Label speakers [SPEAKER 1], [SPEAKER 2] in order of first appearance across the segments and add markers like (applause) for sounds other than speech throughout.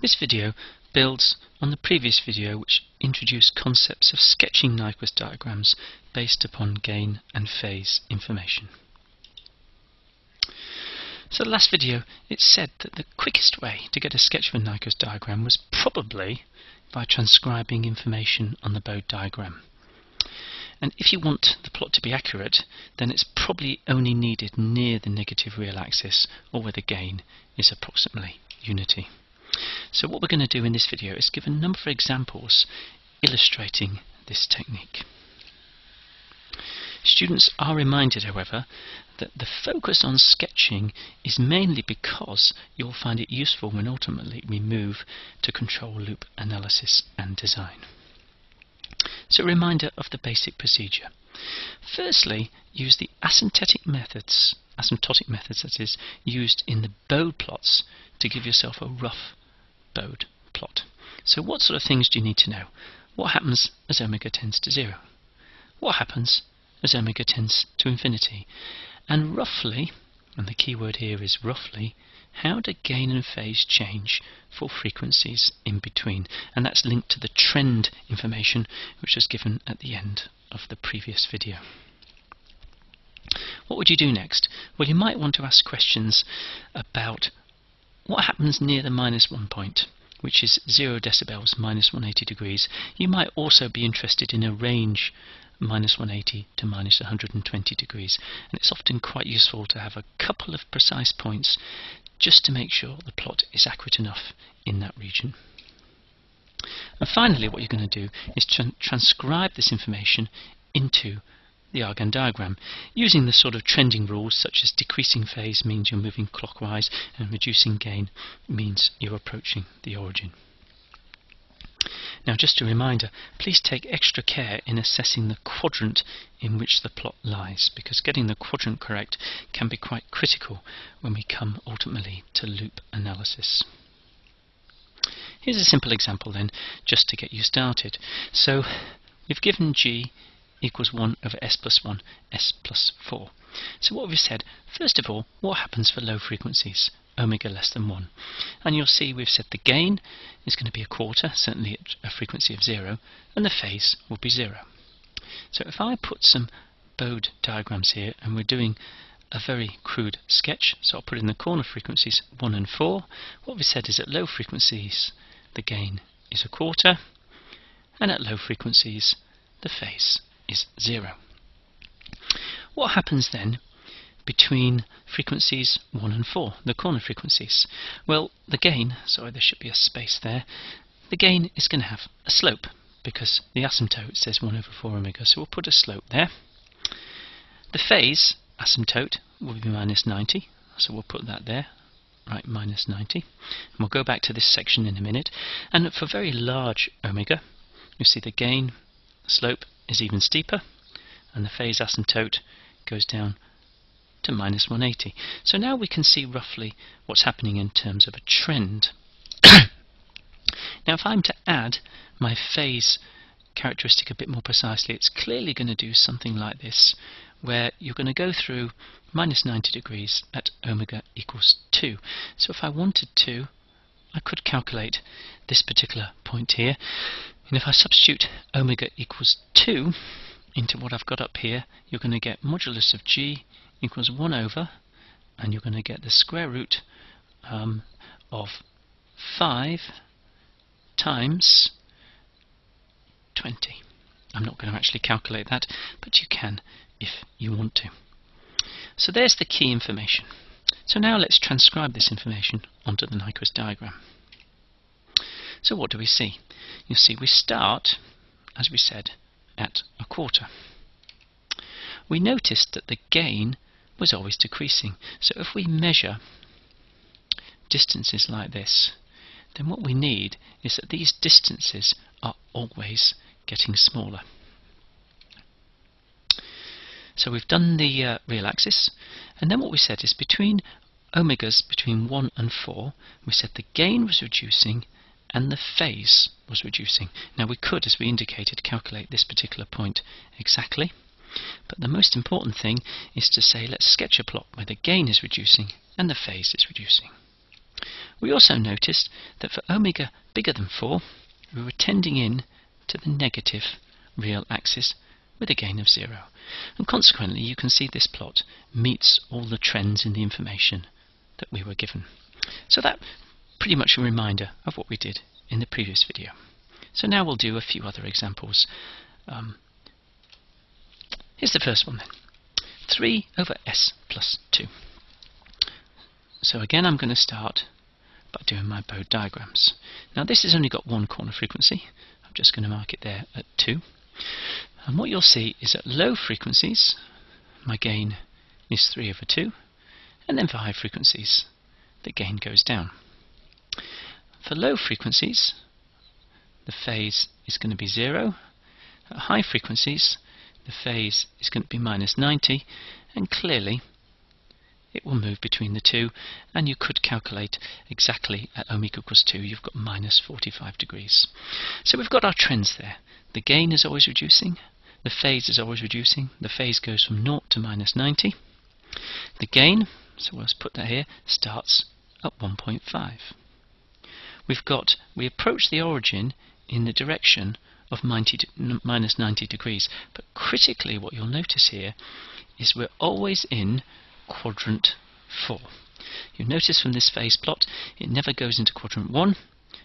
[SPEAKER 1] This video builds on the previous video which introduced concepts of sketching Nyquist diagrams based upon gain and phase information. So the last video it said that the quickest way to get a sketch of a Nyquist diagram was probably by transcribing information on the Bode diagram. And if you want the plot to be accurate, then it's probably only needed near the negative real axis or where the gain is approximately unity. So what we're going to do in this video is give a number of examples illustrating this technique. Students are reminded, however, that the focus on sketching is mainly because you'll find it useful when ultimately we move to control loop analysis and design. So a reminder of the basic procedure. Firstly, use the asymptotic methods, asymptotic methods that is, used in the Bode plots to give yourself a rough Bode plot. So what sort of things do you need to know? What happens as omega tends to zero? What happens as omega tends to infinity? And roughly, and the key word here is roughly, how do gain and phase change for frequencies in between? And that's linked to the trend information which was given at the end of the previous video. What would you do next? Well, you might want to ask questions about what happens near the minus one point, which is 0 decibels minus 180 degrees. You might also be interested in a range minus 180 to minus 120 degrees. And it's often quite useful to have a couple of precise points just to make sure the plot is accurate enough in that region. And finally, what you're going to do is tra transcribe this information into the Argand diagram, using the sort of trending rules such as decreasing phase means you're moving clockwise and reducing gain means you're approaching the origin. Now just a reminder, please take extra care in assessing the quadrant in which the plot lies, because getting the quadrant correct can be quite critical when we come ultimately to loop analysis. Here's a simple example then, just to get you started. So we've given G equals 1 over s plus 1, s plus 4. So what we've said, first of all, what happens for low frequencies? Omega less than 1. And you'll see we've said the gain is going to be a quarter, certainly at a frequency of 0, and the phase will be 0. So if I put some Bode diagrams here, and we're doing a very crude sketch, so I'll put in the corner frequencies 1 and 4. What we said is at low frequencies the gain is a quarter, and at low frequencies the phase is 0. What happens then between frequencies 1 and 4, the corner frequencies? Well, the gain, sorry there should be a space there, the gain is going to have a slope because the asymptote says 1 over 4 omega, so we'll put a slope there. The phase asymptote will be minus 90, so we'll put that there, right, minus 90. And we'll go back to this section in a minute. And for very large omega, you see the gain, slope is even steeper, and the phase asymptote goes down to minus 180. So now we can see roughly what's happening in terms of a trend. (coughs) now if I'm to add my phase characteristic a bit more precisely, it's clearly going to do something like this, where you're going to go through minus 90 degrees at omega equals 2. So if I wanted to, I could calculate this particular point here. And if I substitute omega equals 2 into what I've got up here, you're going to get modulus of g equals 1 over, and you're going to get the square root um, of 5 times 20. I'm not going to actually calculate that, but you can if you want to. So there's the key information. So now let's transcribe this information onto the Nyquist diagram. So what do we see? You see we start, as we said, at a quarter. We noticed that the gain was always decreasing. So if we measure distances like this, then what we need is that these distances are always getting smaller. So we've done the uh, real axis, and then what we said is between omegas between 1 and 4, we said the gain was reducing and the phase was reducing. Now we could, as we indicated, calculate this particular point exactly, but the most important thing is to say let's sketch a plot where the gain is reducing and the phase is reducing. We also noticed that for omega bigger than 4, we were tending in to the negative real axis with a gain of 0. And consequently, you can see this plot meets all the trends in the information that we were given. So that pretty much a reminder of what we did in the previous video. So now we'll do a few other examples. Um, here's the first one then. 3 over s plus 2. So again I'm going to start by doing my Bode diagrams. Now this has only got one corner frequency. I'm just going to mark it there at 2. And what you'll see is at low frequencies my gain is 3 over 2 and then for high frequencies the gain goes down. For low frequencies the phase is going to be 0. At high frequencies the phase is going to be minus 90 and clearly it will move between the two and you could calculate exactly at omega equals 2 you've got minus 45 degrees. So we've got our trends there. The gain is always reducing, the phase is always reducing, the phase goes from 0 to minus 90. The gain, so let's put that here, starts at 1.5. We've got, we approach the origin in the direction of 90 minus 90 degrees. But critically, what you'll notice here is we're always in quadrant 4. You notice from this phase plot, it never goes into quadrant 1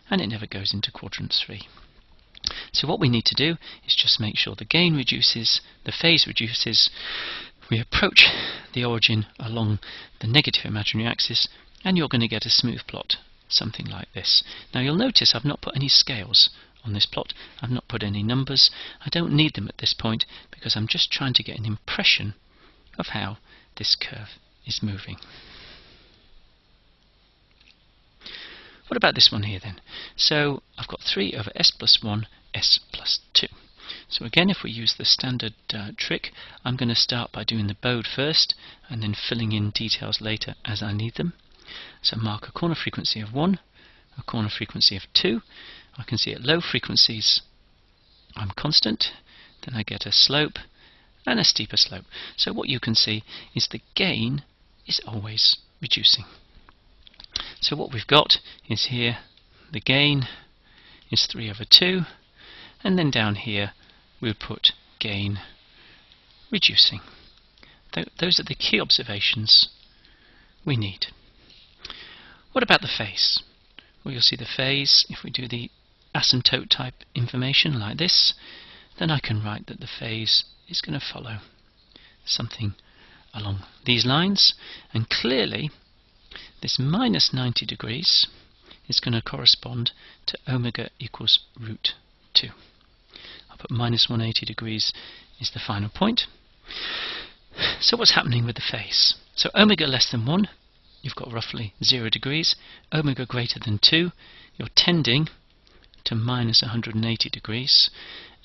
[SPEAKER 1] and it never goes into quadrant 3. So what we need to do is just make sure the gain reduces, the phase reduces, we approach the origin along the negative imaginary axis and you're going to get a smooth plot, something like this. Now you'll notice I've not put any scales on this plot. I've not put any numbers. I don't need them at this point because I'm just trying to get an impression of how this curve is moving. What about this one here then? So I've got 3 over s plus 1, s plus 2. So again, if we use the standard uh, trick, I'm going to start by doing the Bode first and then filling in details later as I need them. So mark a corner frequency of 1, a corner frequency of 2, I can see at low frequencies I'm constant, then I get a slope and a steeper slope. So what you can see is the gain is always reducing. So what we've got is here the gain is 3 over 2 and then down here we'll put gain reducing. Th those are the key observations we need. What about the phase? Well, you'll see the phase, if we do the asymptote type information like this, then I can write that the phase is going to follow something along these lines. And clearly, this minus 90 degrees is going to correspond to omega equals root 2. I'll put minus 180 degrees is the final point. So what's happening with the phase? So omega less than 1, you've got roughly 0 degrees. Omega greater than 2, you're tending to minus 180 degrees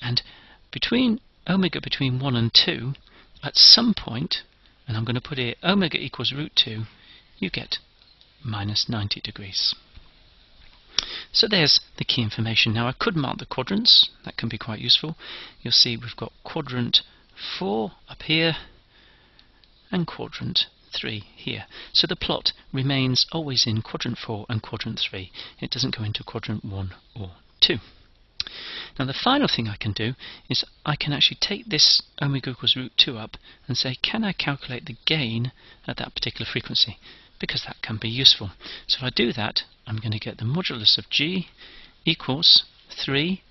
[SPEAKER 1] and between omega between 1 and 2 at some point and I'm going to put here omega equals root 2 you get minus 90 degrees. So there's the key information. Now I could mark the quadrants, that can be quite useful. You'll see we've got quadrant 4 up here and quadrant 3 here. So the plot remains always in quadrant 4 and quadrant 3. It doesn't go into quadrant 1 or 2. Now the final thing I can do is I can actually take this omega equals root 2 up and say can I calculate the gain at that particular frequency because that can be useful. So if I do that I'm going to get the modulus of g equals 3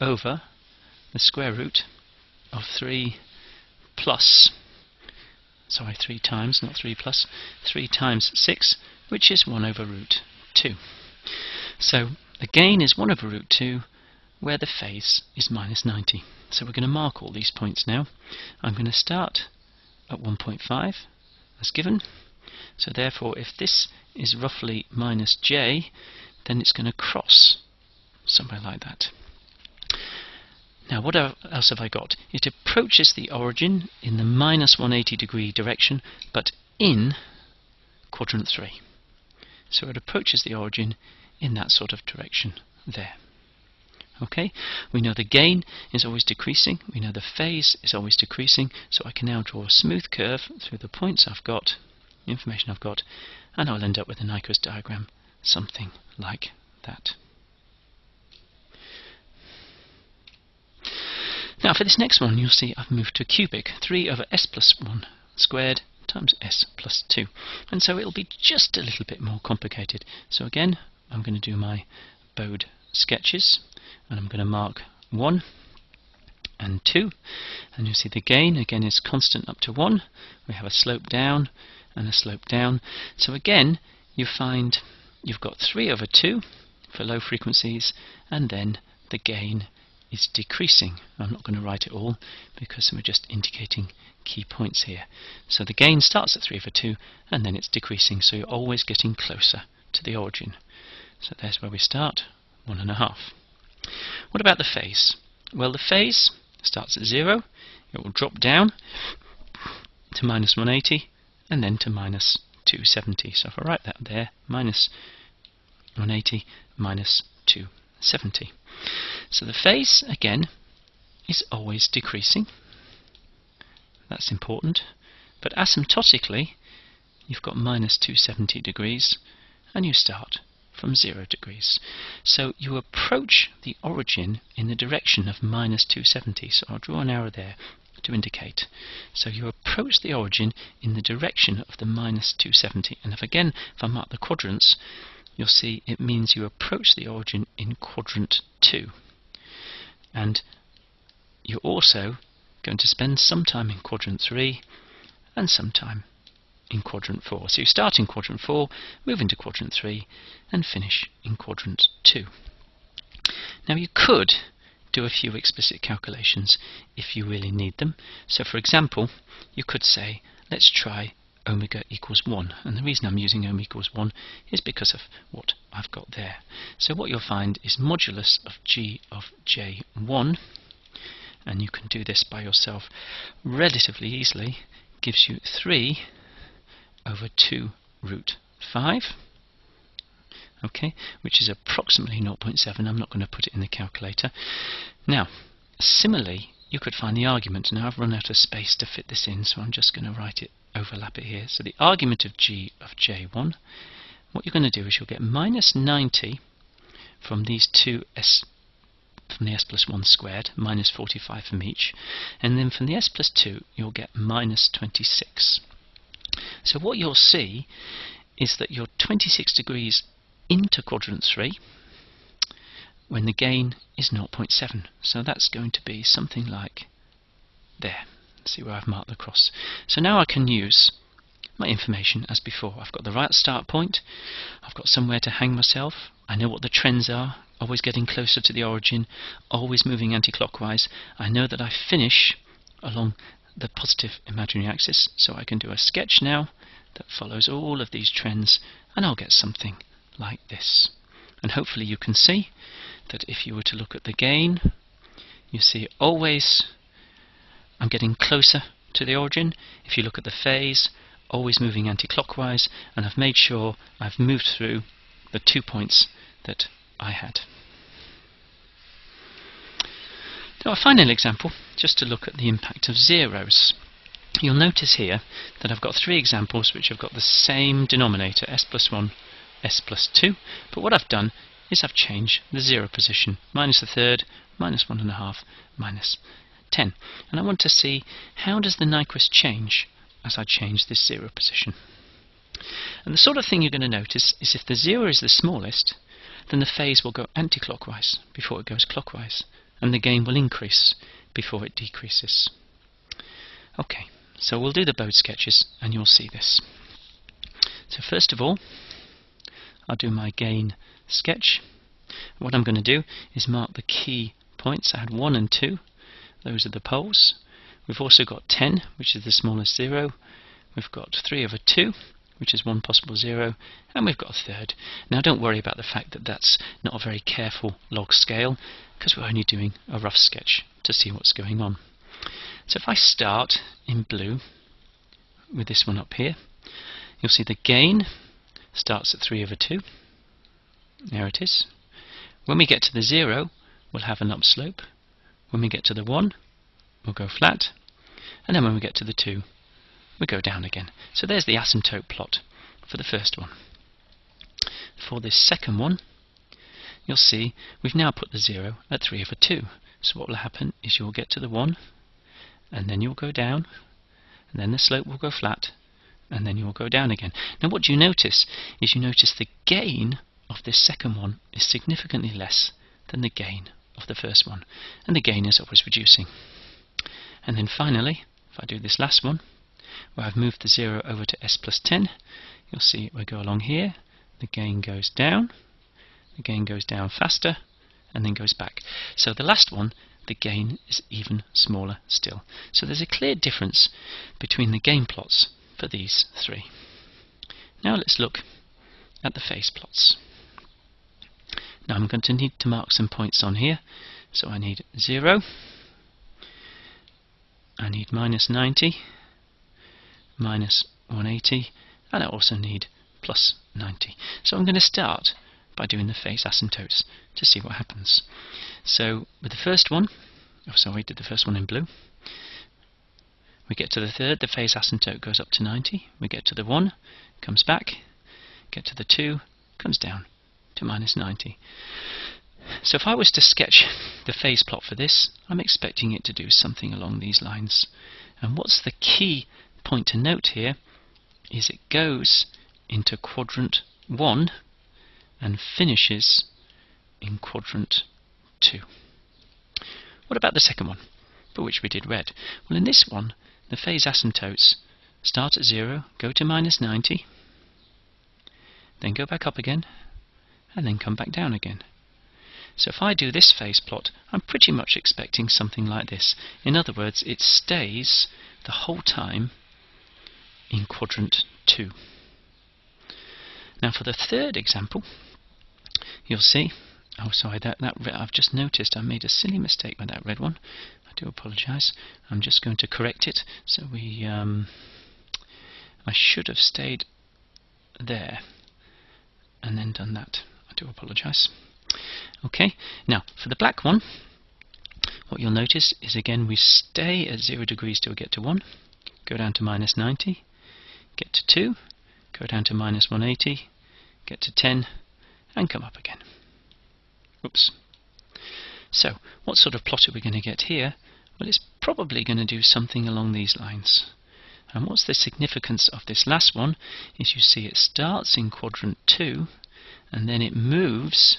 [SPEAKER 1] over the square root of 3 plus sorry 3 times not 3 plus 3 times 6 which is 1 over root 2. So the gain is 1 over root 2, where the phase is minus 90. So we're going to mark all these points now. I'm going to start at 1.5, as given. So therefore, if this is roughly minus j, then it's going to cross somewhere like that. Now what else have I got? It approaches the origin in the minus 180 degree direction, but in quadrant 3. So it approaches the origin in that sort of direction there. Okay, we know the gain is always decreasing, we know the phase is always decreasing, so I can now draw a smooth curve through the points I've got, information I've got, and I'll end up with a Nyquist diagram something like that. Now for this next one you'll see I've moved to cubic, 3 over s plus 1 squared times s plus 2. And so it'll be just a little bit more complicated. So again, I'm going to do my Bode sketches, and I'm going to mark 1 and 2. And you'll see the gain, again, is constant up to 1. We have a slope down and a slope down. So again, you find you've got 3 over 2 for low frequencies, and then the gain is decreasing. I'm not going to write it all because we're just indicating key points here. So the gain starts at 3 over 2 and then it's decreasing, so you're always getting closer to the origin. So there's where we start, 1.5. What about the phase? Well, the phase starts at 0, it will drop down to minus 180 and then to minus 270. So if I write that there, minus 180 minus 270. So the phase, again, is always decreasing. That's important. But asymptotically, you've got minus 270 degrees, and you start from 0 degrees. So you approach the origin in the direction of minus 270. So I'll draw an arrow there to indicate. So you approach the origin in the direction of the minus 270. And if again, if I mark the quadrants, you'll see it means you approach the origin in quadrant 2. And you're also going to spend some time in quadrant 3 and some time in quadrant 4. So you start in quadrant 4, move into quadrant 3, and finish in quadrant 2. Now you could do a few explicit calculations if you really need them. So for example, you could say, let's try omega equals 1. And the reason I'm using omega equals 1 is because of what I've got there. So what you'll find is modulus of g of j1, and you can do this by yourself relatively easily, gives you 3 over 2 root 5 okay, which is approximately 0.7. I'm not going to put it in the calculator. Now, similarly, you could find the argument. Now I've run out of space to fit this in, so I'm just going to write it, overlap it here. So the argument of g of j1, what you're going to do is you'll get minus 90 from these two s from the s plus 1 squared, minus 45 from each, and then from the s plus 2 you'll get minus 26. So what you'll see is that you're 26 degrees into quadrant 3 when the gain is 0.7. So that's going to be something like there. See where I've marked the cross. So now I can use my information as before. I've got the right start point, I've got somewhere to hang myself, I know what the trends are, always getting closer to the origin, always moving anti-clockwise. I know that I finish along the positive imaginary axis, so I can do a sketch now that follows all of these trends, and I'll get something like this. And hopefully you can see that if you were to look at the gain, you see always I'm getting closer to the origin. If you look at the phase, always moving anti-clockwise, and I've made sure I've moved through the two points that I had. Now a final example, just to look at the impact of zeros. You'll notice here that I've got three examples which have got the same denominator, s plus 1, s plus 2, but what I've done is I've changed the zero position, minus the third, minus 1.5, minus 10. And I want to see how does the Nyquist change as I change this zero position. And the sort of thing you're going to notice is if the zero is the smallest, then the phase will go anti-clockwise before it goes clockwise, and the gain will increase before it decreases. Okay, so we'll do the Bode sketches, and you'll see this. So first of all, I'll do my gain sketch. What I'm going to do is mark the key points. I had 1 and 2. Those are the poles. We've also got 10, which is the smallest zero. We've got 3 over 2, which is one possible zero, and we've got a third. Now don't worry about the fact that that's not a very careful log scale, because we're only doing a rough sketch to see what's going on. So if I start in blue with this one up here, you'll see the gain starts at 3 over 2. There it is. When we get to the 0, we'll have an upslope. When we get to the 1, we'll go flat. And then when we get to the 2, we go down again. So there's the asymptote plot for the first one. for this second one, you'll see we've now put the 0 at 3 over 2. So what will happen is you'll get to the 1, and then you'll go down, and then the slope will go flat, and then you'll go down again. Now what you notice is you notice the gain of this second one is significantly less than the gain of the first one, and the gain is always reducing. And then finally, if I do this last one, where I've moved the 0 over to s plus 10, you'll see we go along here, the gain goes down, the gain goes down faster, and then goes back. So the last one, the gain is even smaller still. So there's a clear difference between the gain plots for these three. Now let's look at the phase plots. Now I'm going to need to mark some points on here. So I need 0, I need minus 90, minus 180, and I also need plus 90. So I'm going to start by doing the phase asymptotes to see what happens. So with the first one, oh sorry, did the first one in blue. We get to the third, the phase asymptote goes up to 90. We get to the 1, comes back. Get to the 2, comes down to minus 90. So if I was to sketch the phase plot for this, I'm expecting it to do something along these lines. And what's the key point to note here is it goes into quadrant 1 and finishes in quadrant 2. What about the second one, for which we did red? Well, in this one, the phase asymptotes start at 0, go to minus 90, then go back up again, and then come back down again. So if I do this phase plot, I'm pretty much expecting something like this. In other words, it stays the whole time in quadrant 2. Now for the third example, you'll see, oh sorry, that, that I've just noticed I made a silly mistake with that red one. I do apologise. I'm just going to correct it. So we, um, I should have stayed there and then done that. Do apologise. Okay, now for the black one, what you'll notice is again we stay at 0 degrees till we get to 1, go down to minus 90, get to 2, go down to minus 180, get to 10, and come up again. Oops. So, what sort of plot are we going to get here? Well, it's probably going to do something along these lines. And what's the significance of this last one is you see it starts in quadrant 2 and then it moves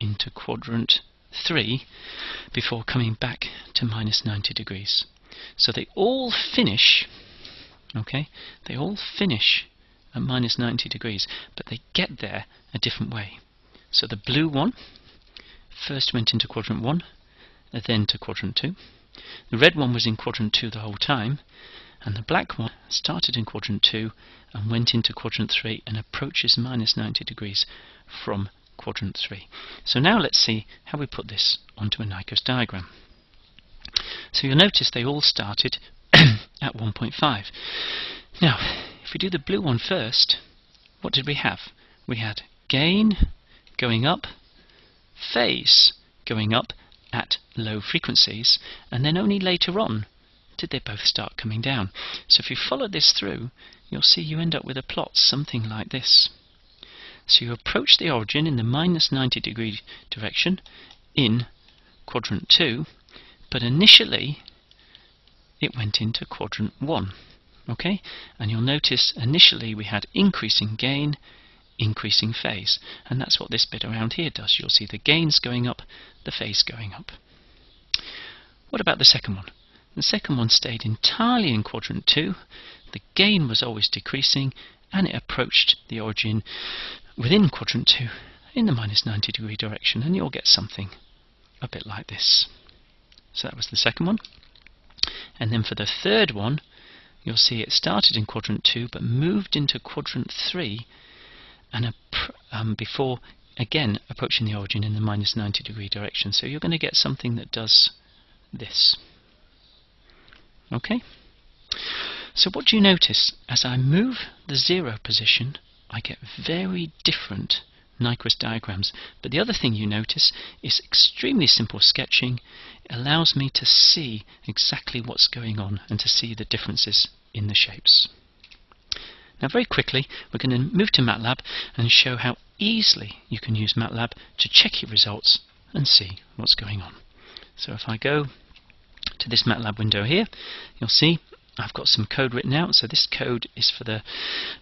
[SPEAKER 1] into quadrant 3 before coming back to minus 90 degrees. So they all finish, okay, they all finish at minus 90 degrees, but they get there a different way. So the blue one first went into quadrant 1, then to quadrant 2. The red one was in quadrant 2 the whole time, and the black one started in quadrant 2 and went into quadrant 3 and approaches minus 90 degrees from quadrant 3. So now let's see how we put this onto a Nyquist diagram. So you'll notice they all started (coughs) at 1.5. Now, if we do the blue one first, what did we have? We had gain going up, phase going up at low frequencies, and then only later on did they both start coming down. So if you follow this through, you'll see you end up with a plot something like this. So you approach the origin in the minus 90 degree direction in quadrant 2, but initially it went into quadrant 1. Okay? And you'll notice initially we had increasing gain, increasing phase. And that's what this bit around here does. You'll see the gains going up, the phase going up. What about the second one? The second one stayed entirely in quadrant 2. The gain was always decreasing and it approached the origin within quadrant 2 in the minus 90 degree direction and you'll get something a bit like this. So that was the second one. And then for the third one, you'll see it started in quadrant 2 but moved into quadrant 3 and um, before again approaching the origin in the minus 90 degree direction. So you're going to get something that does this. Okay? So what do you notice? As I move the zero position, I get very different Nyquist diagrams. But the other thing you notice is extremely simple sketching. Allows me to see exactly what's going on and to see the differences in the shapes. Now very quickly we're going to move to MATLAB and show how easily you can use MATLAB to check your results and see what's going on. So if I go to this MATLAB window here, you'll see I've got some code written out. So this code is for the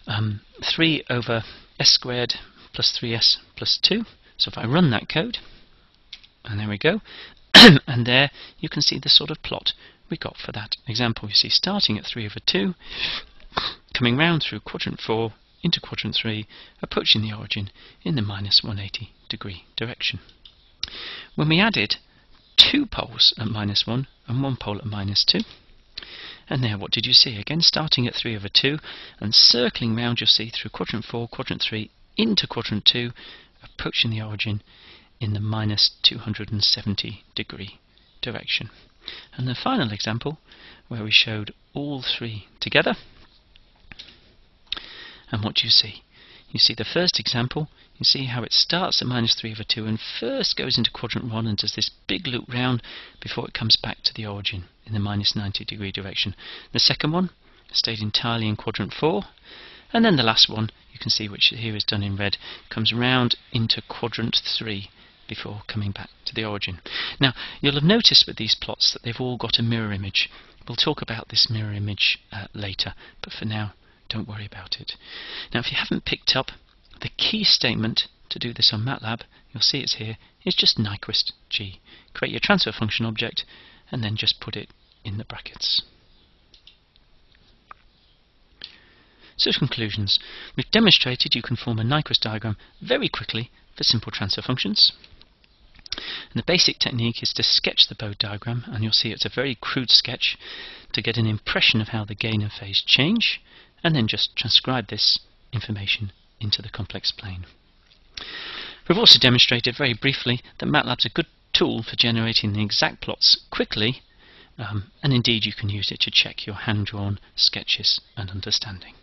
[SPEAKER 1] um, 3 over s squared plus 3s plus 2. So if I run that code, and there we go, (clears throat) and there you can see the sort of plot we got for that example. You see starting at 3 over 2, coming round through quadrant 4 into quadrant 3, approaching the origin in the minus 180 degree direction. When we added two poles at minus 1 and one pole at minus 2. And there, what did you see? Again, starting at 3 over 2 and circling round, you'll see through quadrant 4, quadrant 3, into quadrant 2, approaching the origin in the minus 270 degree direction. And the final example, where we showed all three together. And what do you see? You see the first example, you see how it starts at minus 3 over 2 and first goes into quadrant 1 and does this big loop round before it comes back to the origin in the minus 90 degree direction. The second one stayed entirely in quadrant 4 and then the last one, you can see which here is done in red, comes round into quadrant 3 before coming back to the origin. Now, you'll have noticed with these plots that they've all got a mirror image. We'll talk about this mirror image uh, later, but for now, don't worry about it. Now, if you haven't picked up the key statement to do this on MATLAB, you'll see it's here, is just Nyquist G. Create your transfer function object and then just put it in the brackets. So conclusions. We've demonstrated you can form a Nyquist diagram very quickly for simple transfer functions. And the basic technique is to sketch the Bode diagram, and you'll see it's a very crude sketch to get an impression of how the gain and phase change, and then just transcribe this information into the complex plane. We've also demonstrated very briefly that MATLAB's a good tool for generating the exact plots quickly, um, and indeed you can use it to check your hand-drawn sketches and understanding.